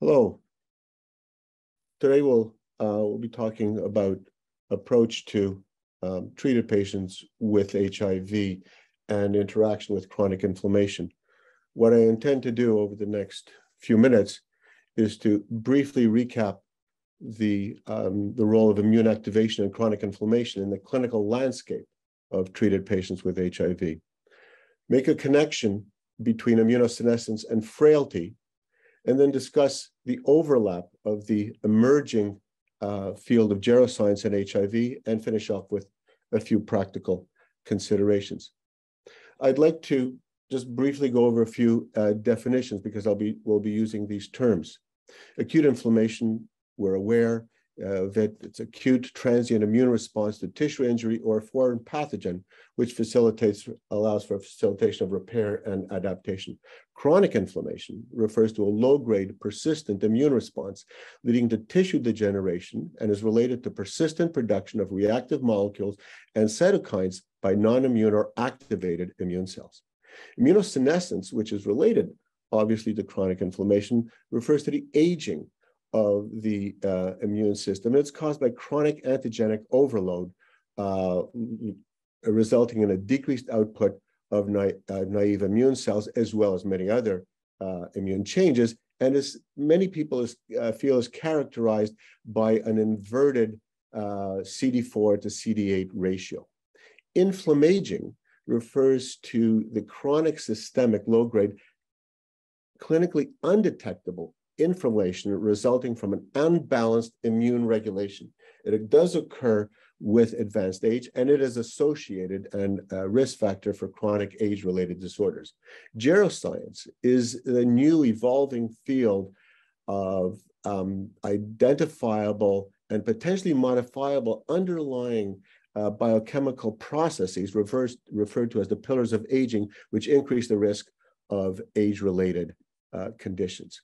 Hello. Today we'll, uh, we'll be talking about approach to um, treated patients with HIV and interaction with chronic inflammation. What I intend to do over the next few minutes is to briefly recap the, um, the role of immune activation and chronic inflammation in the clinical landscape of treated patients with HIV. Make a connection between immunosenescence and frailty and then discuss the overlap of the emerging uh, field of geroscience and HIV, and finish off with a few practical considerations. I'd like to just briefly go over a few uh, definitions because I'll be we'll be using these terms. Acute inflammation, we're aware, uh, that it's acute transient immune response to tissue injury or foreign pathogen, which facilitates, allows for facilitation of repair and adaptation. Chronic inflammation refers to a low-grade persistent immune response leading to tissue degeneration and is related to persistent production of reactive molecules and cytokines by non-immune or activated immune cells. Immunosenescence, which is related obviously to chronic inflammation, refers to the aging of the uh, immune system. It's caused by chronic antigenic overload, uh, resulting in a decreased output of na uh, naive immune cells, as well as many other uh, immune changes. And as many people is, uh, feel is characterized by an inverted uh, CD4 to CD8 ratio. Inflammaging refers to the chronic systemic low-grade clinically undetectable inflammation resulting from an unbalanced immune regulation. It does occur with advanced age, and it is associated and a risk factor for chronic age-related disorders. Geroscience is the new evolving field of um, identifiable and potentially modifiable underlying uh, biochemical processes referred to as the pillars of aging, which increase the risk of age-related uh, conditions.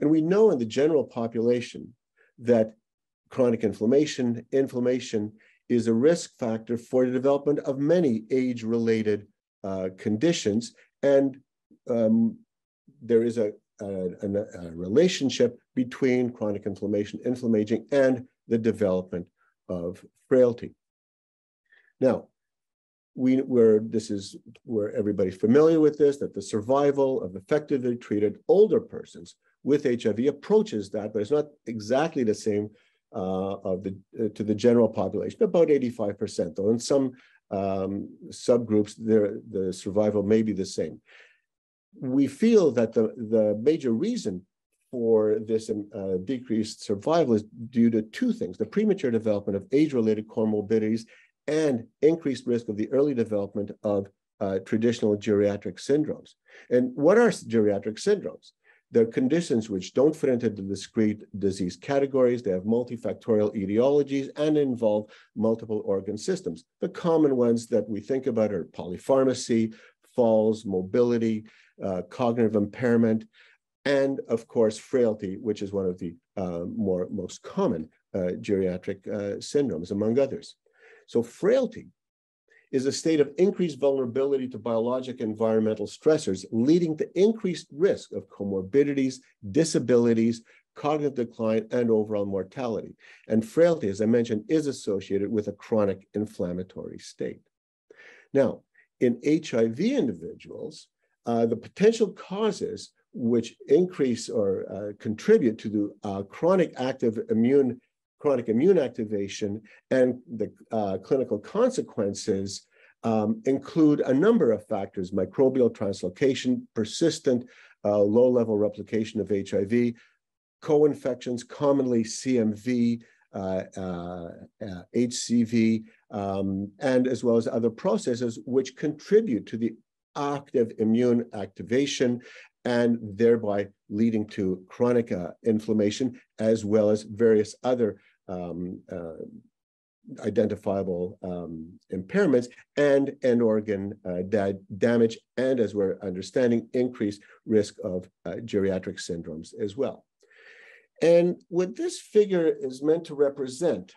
And we know in the general population that chronic inflammation, inflammation is a risk factor for the development of many age-related uh, conditions. And um, there is a, a, a, relationship between chronic inflammation, inflammation, and the development of frailty. Now, we where this is where everybody's familiar with this, that the survival of effectively treated older persons with HIV approaches that, but it's not exactly the same uh, of the uh, to the general population, about 85%, though in some um, subgroups, the survival may be the same. We feel that the, the major reason for this um, uh, decreased survival is due to two things, the premature development of age-related comorbidities and increased risk of the early development of uh, traditional geriatric syndromes. And what are geriatric syndromes? They're conditions which don't fit into the discrete disease categories. They have multifactorial etiologies and involve multiple organ systems. The common ones that we think about are polypharmacy, falls, mobility, uh, cognitive impairment, and of course, frailty, which is one of the uh, more most common uh, geriatric uh, syndromes, among others. So frailty is a state of increased vulnerability to biologic environmental stressors, leading to increased risk of comorbidities, disabilities, cognitive decline, and overall mortality. And frailty, as I mentioned, is associated with a chronic inflammatory state. Now, in HIV individuals, uh, the potential causes which increase or uh, contribute to the uh, chronic active immune chronic immune activation and the uh, clinical consequences um, include a number of factors, microbial translocation, persistent uh, low-level replication of HIV, co-infections, commonly CMV, uh, HCV, uh, um, and as well as other processes which contribute to the active immune activation and thereby leading to chronic uh, inflammation as well as various other um, uh, identifiable um, impairments and end organ uh, da damage, and as we're understanding, increased risk of uh, geriatric syndromes as well. And what this figure is meant to represent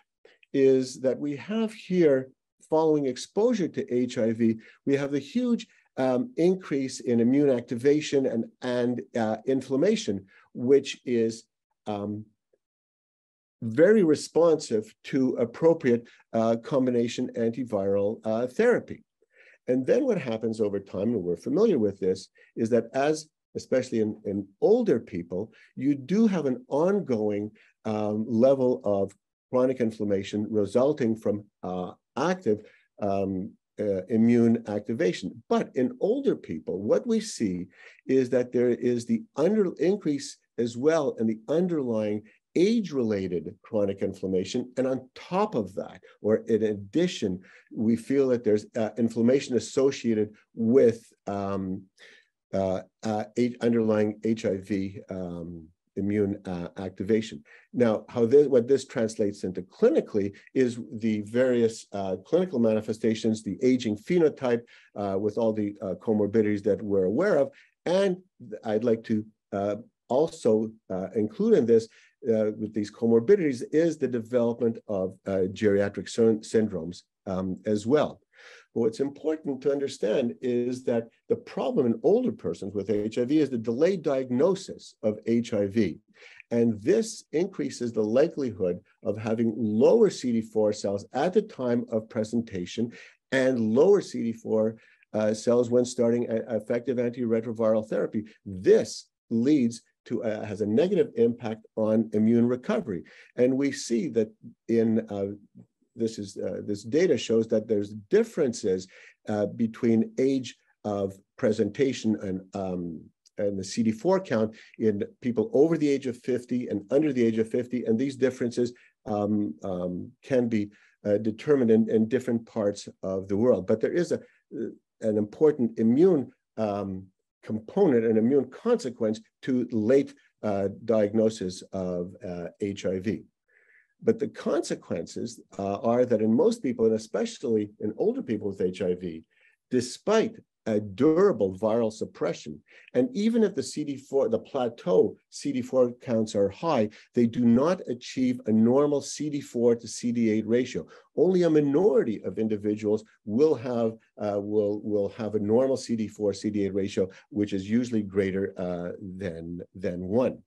is that we have here, following exposure to HIV, we have the huge um, increase in immune activation and, and uh, inflammation, which is um, very responsive to appropriate uh, combination antiviral uh, therapy. And then what happens over time, and we're familiar with this, is that as especially in, in older people, you do have an ongoing um, level of chronic inflammation resulting from uh, active um, uh, immune activation. But in older people, what we see is that there is the under increase as well in the underlying age-related chronic inflammation. And on top of that, or in addition, we feel that there's uh, inflammation associated with um, uh, uh, underlying HIV um, immune uh, activation. Now, how this, what this translates into clinically is the various uh, clinical manifestations, the aging phenotype uh, with all the comorbidities that we're aware of. And I'd like to uh, also uh, include in this with these comorbidities is the development of geriatric syndromes um, as well. But what's important to understand is that the problem in older persons with HIV is the delayed diagnosis of HIV. And this increases the likelihood of having lower CD4 cells at the time of presentation and lower CD4 uh, cells when starting effective antiretroviral therapy. This leads to uh, has a negative impact on immune recovery. And we see that in uh, this is uh, this data shows that there's differences uh, between age of presentation and um, and the CD4 count in people over the age of 50 and under the age of 50, and these differences um, um, can be uh, determined in, in, different parts of the world. But there is a an important immune um, component, an immune consequence to late uh, diagnosis of HIV. Uh, but the consequences uh, are that in most people, and especially in older people with HIV, despite a durable viral suppression, and even if the CD4, the plateau CD4 counts are high, they do not achieve a normal CD4 to CD8 ratio. Only a minority of individuals will have uh, will will have a normal CD4 CD8 ratio, which is usually greater uh, than than one.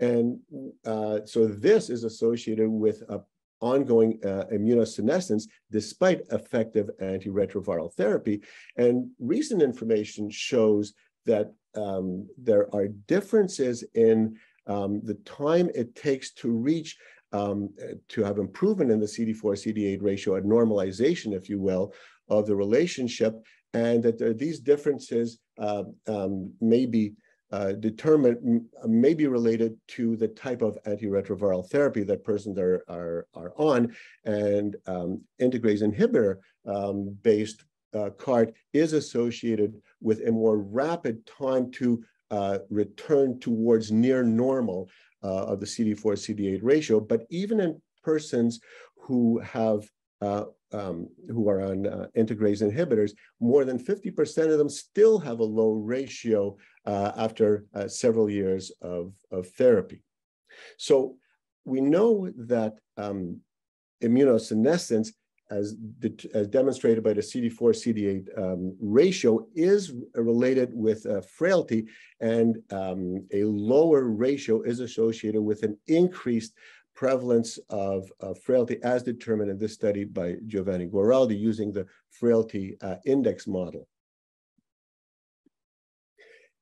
And uh, so this is associated with a ongoing uh, immunosenescence despite effective antiretroviral therapy. And recent information shows that um, there are differences in um, the time it takes to reach um, to have improvement in the CD4 CD8 ratio, a normalization, if you will, of the relationship, and that these differences uh, um, may be uh, determine may be related to the type of antiretroviral therapy that persons are, are, are on. And um, integrase inhibitor um, based uh, CART is associated with a more rapid time to uh, return towards near normal uh, of the CD4 CD8 ratio. But even in persons who have uh, um, who are on uh, integrase inhibitors, more than 50% of them still have a low ratio uh, after uh, several years of, of therapy. So we know that um, immunosenescence, as, as, demonstrated by the CD4 CD8 um, ratio, is related with uh, frailty, and um, a lower ratio is associated with an increased prevalence of, of, frailty as determined in this study by Giovanni Guaraldi using the frailty uh, index model.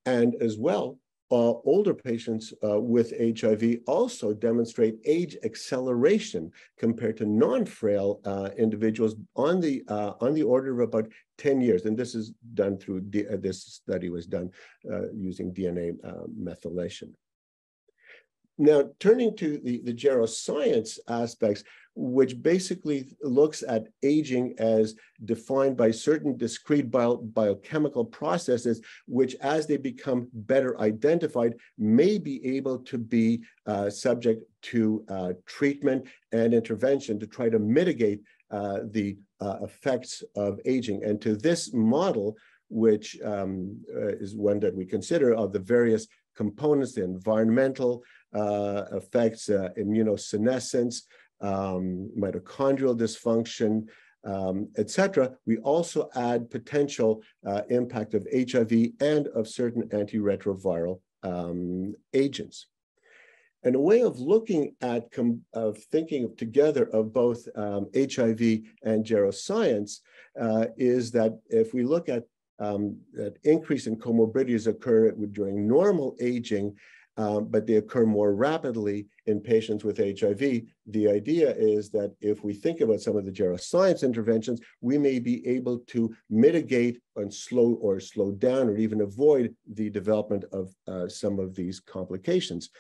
And as well, uh, older patients uh, with HIV also demonstrate age acceleration compared to non-frail uh, individuals on the uh, on the order of about 10 years. And this is done through, D uh, this study was done uh, using DNA methylation. Now, turning to the, the geroscience aspects, which basically looks at aging as defined by certain discrete bio, biochemical processes, which as they become better identified, may be able to be uh, subject to uh, treatment and intervention to try to mitigate uh, the uh, effects of aging. And to this model, which um, uh, is one that we consider of the various components, the environmental uh, effects, immunosenescence, um, mitochondrial dysfunction, um, etc., we also add potential uh, impact of HIV and of certain antiretroviral um, agents. And a way of looking at, of thinking together of both um, HIV and geroscience uh, is that if we look at um, that increase in comorbidities occur during normal aging, um, but they occur more rapidly in patients with HIV. The idea is that if we think about some of the geroscience interventions, we may be able to mitigate and slow or slow down or even avoid the development of uh, some of these complications.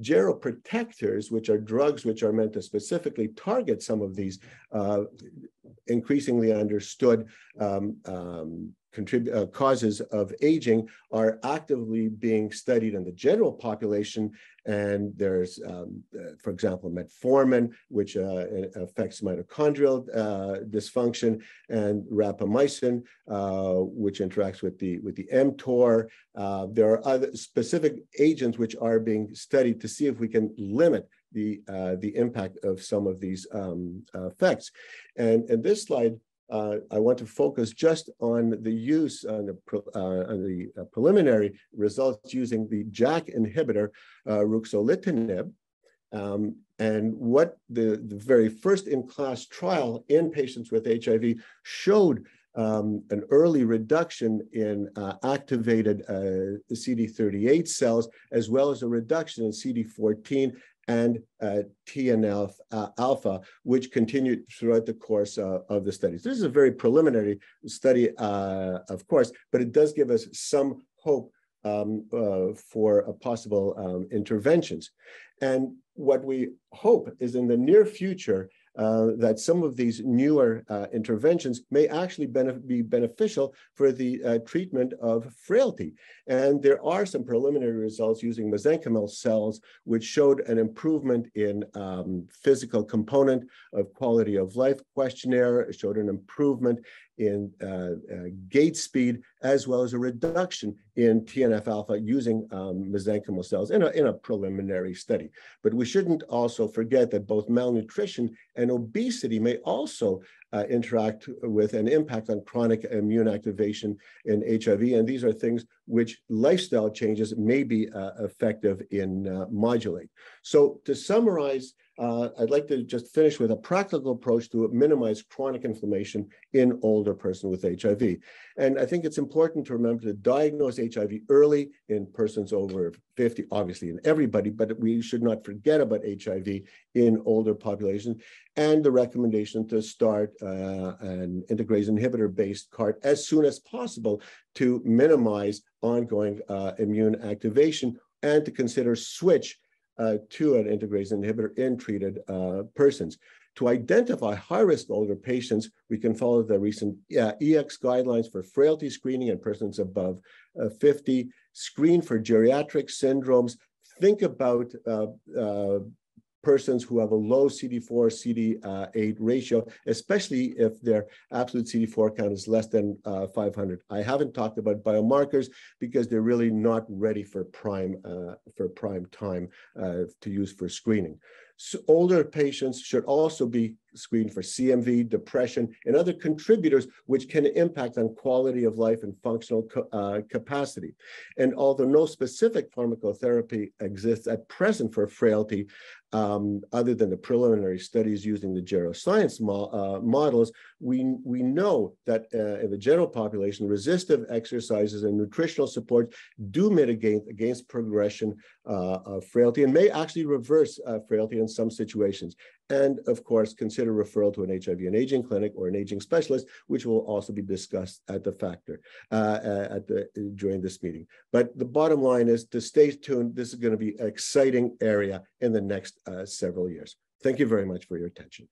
Geroprotectors, which are drugs which are meant to specifically target some of these uh, increasingly understood um, um, contrib- uh, causes of aging are actively being studied in the general population. And there's, um, uh, for example, metformin, which uh, affects mitochondrial uh, dysfunction, and rapamycin, uh, which interacts with the with the mTOR. Uh, there are other specific agents which are being studied to see if we can limit the the impact of some of these um, effects. And in this slide, uh, I want to focus just on the use on the, uh, on the uh, preliminary results using the JAK inhibitor, uh, ruxolitinib. Um, and what the, the very first in-class trial in patients with HIV showed um, an early reduction in uh, activated uh, CD38 cells, as well as a reduction in CD14 and uh, TNF uh, alpha, which continued throughout the course uh, of the studies. This is a very preliminary study, uh, of course, but it does give us some hope um, uh, for possible um, interventions. And what we hope is in the near future uh, that some of these newer uh, interventions may actually benef be beneficial for the uh, treatment of frailty. And there are some preliminary results using mesenchymal cells, which showed an improvement in um, physical component of quality of life questionnaire, showed an improvement in uh, uh, gait speed, as well as a reduction in TNF alpha using um, mesenchymal cells in a, in a preliminary study. But we shouldn't also forget that both malnutrition and obesity may also uh, interact with and impact on chronic immune activation in HIV. And these are things which lifestyle changes may be uh, effective in uh, modulate. So to summarize, uh, I'd like to just finish with a practical approach to minimize chronic inflammation in older person with HIV. And I think it's important to remember to diagnose HIV early in persons over 50, obviously in everybody, but we should not forget about HIV in older populations and the recommendation to start uh, an integrase inhibitor-based CART as soon as possible to minimize ongoing uh, immune activation and to consider switch uh, to an integrase inhibitor in treated uh, persons. To identify high-risk older patients, we can follow the recent uh, EACS guidelines for frailty screening in persons above uh, 50, screen for geriatric syndromes, think about uh, uh, persons who have a low CD4 CD8 ratio, especially if their absolute CD4 count is less than uh, 500. I haven't talked about biomarkers because they're really not ready for prime uh, for prime time uh, to use for screening. So older patients should also be screened for CMV, depression, and other contributors which can impact on quality of life and functional uh, capacity. And although no specific pharmacotherapy exists at present for frailty, um, other than the preliminary studies using the geroscience mo uh, models, we, we know that uh, in the general population, resistive exercises and nutritional support do mitigate against progression uh, of frailty and may actually reverse uh, frailty in some situations. And of course, consider referral to an HIV and aging clinic or an aging specialist, which will also be discussed at the factor uh, at the during this meeting. But the bottom line is to stay tuned. This is going to be an exciting area in the next uh, several years. Thank you very much for your attention.